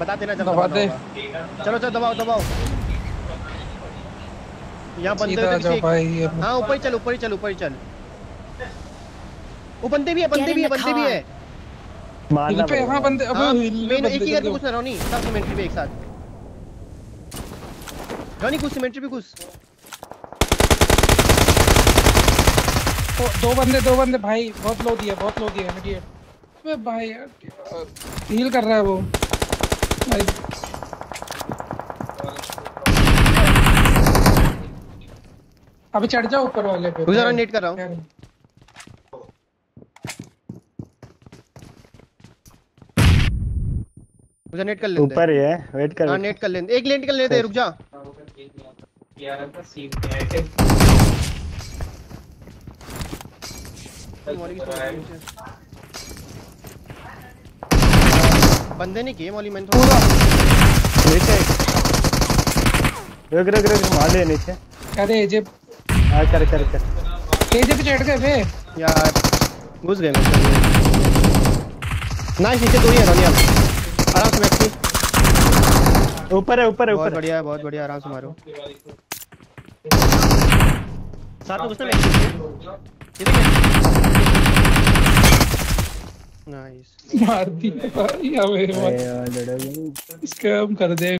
बता देना जब दबा दबाना दे। होगा। चलो चलो दबाओ दबाओ। यहाँ बंदे हाँ ऊपर ही चल ऊपर ही चल ऊपर ही चल। वो बंदे भी है बंदे भी है बंदे भी है। हिल मारना पे यहाँ बंदे अब हाँ हिल एक ही करके जल्दी- घुसना रॉनी सब सिमेंट्री पे एक साथ। रॉनी घुस सिमेंट्री पे घुस। दो बंदे दो बंदे भाई बहुत लो दिया बहुत लो दिया इमीडिएट अबे भाई यार हील कर रहा है वो? भाई। अबे चढ़ जाओ ऊपर वाले पे। जा, नेट कर रहा हूँ। हूँ मुझे नेट कर लेने दे ऊपर ही है वेट कर। हाँ नेट कर लेने दे। एक नेट कर लेते हैं रुक जा। बंदे ने किए मौली मैंने थोड़ा नीचे। रुक रुक रुक मार लिया नीचे। अरे जे हाँ कर कर कर तेजे पे चढ़ गए बे। यार घुस गए मैं नाइस नीचे दो ही है रॉनी आराम से बैठ के। ऊपर है ऊपर है बहुत ऊपर बढ़िया है बहुत बढ़िया आराम से मारो। साथ में घुसना मैं। नाइस मार दी भाई हमें स्कैम इसका हम कर दे।